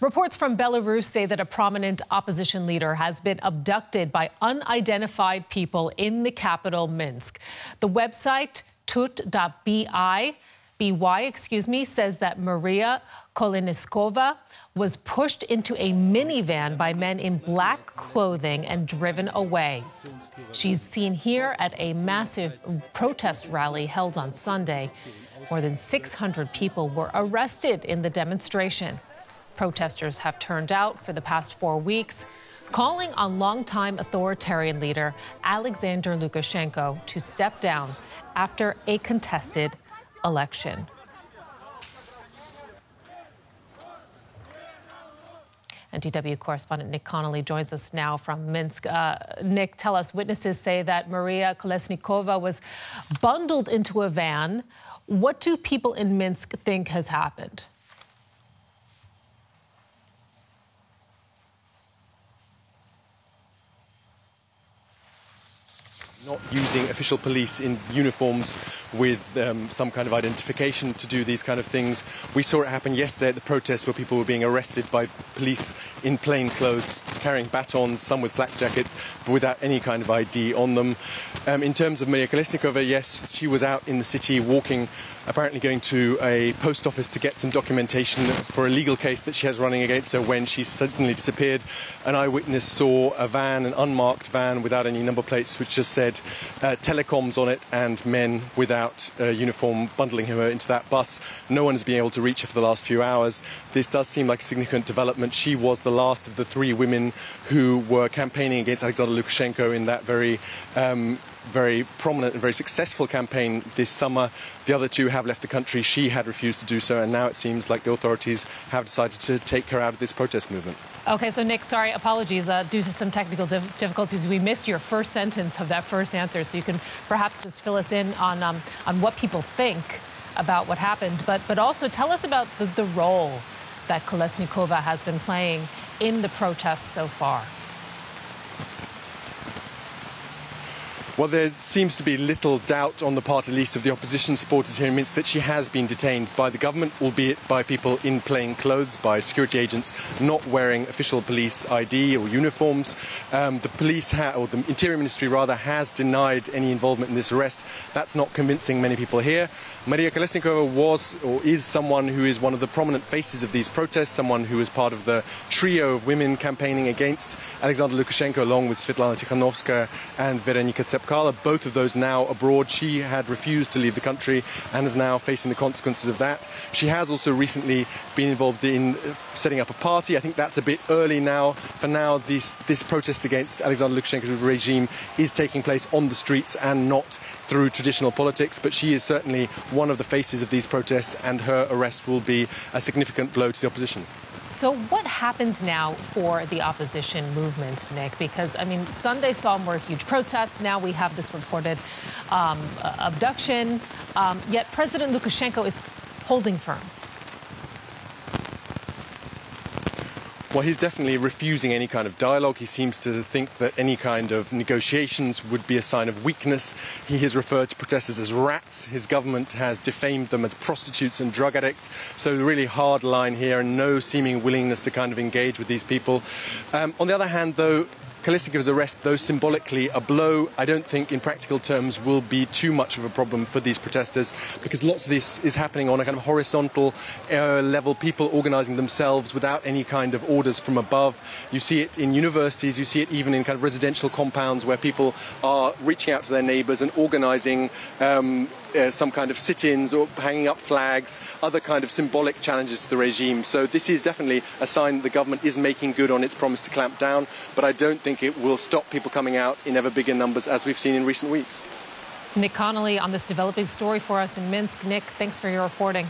Reports from Belarus say that a prominent opposition leader has been abducted by unidentified people in the capital, Minsk. The website tut.bi BY, excuse me, says that Maria Kolesnikova was pushed into a minivan by men in black clothing and driven away. She's seen here at a massive protest rally held on Sunday. More than 600 people were arrested in the demonstration. Protesters have turned out for the past four weeks, calling on longtime authoritarian leader Alexander Lukashenko to step down after a contested election. And DW correspondent Nick Connolly joins us now from Minsk. Uh, Nick, tell us witnesses say that Maria Kolesnikova was bundled into a van. What do people in Minsk think has happened? Not using official police in uniforms with um, some kind of identification to do these kind of things. We saw it happen yesterday at the protest where people were being arrested by police in plain clothes, carrying batons, some with flak jackets, but without any kind of ID on them. Um, in terms of Maria Kolesnikova, yes, she was out in the city walking, apparently going to a post office to get some documentation for a legal case that she has running against her when she suddenly disappeared. An eyewitness saw a van, an unmarked van without any number plates, which just said uh, telecoms on it and men without uniform bundling her into that bus. No one has been able to reach her for the last few hours. This does seem like a significant development. She was the last of the three women who were campaigning against Alexander Lukashenko in that very um, very prominent and very successful campaign this summer. The other two have left the country. She had refused to do so, and now it seems like the authorities have decided to take her out of this protest movement. Okay, so Nick, sorry, apologies. Uh, due to some technical dif difficulties, we missed your first sentence of that first answer, so you can perhaps just fill us in on, um, on what people think about what happened, but, but also tell us about the, the role that Kolesnikova has been playing in the protests so far. Well, there seems to be little doubt on the part, at least, of the opposition supporters here in Minsk that she has been detained by the government, albeit by people in plain clothes, by security agents not wearing official police ID or uniforms. Um, the police, or the Interior Ministry rather, has denied any involvement in this arrest. That's not convincing many people here. Maria Kolesnikova was or is someone who is one of the prominent faces of these protests, someone who was part of the trio of women campaigning against Alexander Lukashenko along with Svetlana Tikhanovskaya and Veronika Tsepkalo both of those now abroad. She had refused to leave the country and is now facing the consequences of that. She has also recently been involved in setting up a party. I think that's a bit early now. For now, this, this protest against Alexander Lukashenko's regime is taking place on the streets and not through traditional politics, but she is certainly one of the faces of these protests, and her arrest will be a significant blow to the opposition. So, what happens now for the opposition movement, Nick? Because, I mean, Sunday saw more huge protests. Now we have this reported um, abduction. Um, yet President Lukashenko is holding firm. Well, he's definitely refusing any kind of dialogue. He seems to think that any kind of negotiations would be a sign of weakness. He has referred to protesters as rats. His government has defamed them as prostitutes and drug addicts. So, really hard line here and no seeming willingness to kind of engage with these people. Um, on the other hand, though, Kolesnikova's arrest, though symbolically a blow, I don't think in practical terms will be too much of a problem for these protesters because lots of this is happening on a kind of horizontal uh, level, people organising themselves without any kind of orders from above. You see it in universities, you see it even in kind of residential compounds where people are reaching out to their neighbours and organising um, uh, some kind of sit-ins or hanging up flags, other kind of symbolic challenges to the regime. So this is definitely a sign that the government is making good on its promise to clamp down, but I don't think it will stop people coming out in ever bigger numbers as we've seen in recent weeks. Nick Connolly on this developing story for us in Minsk. Nick, thanks for your reporting.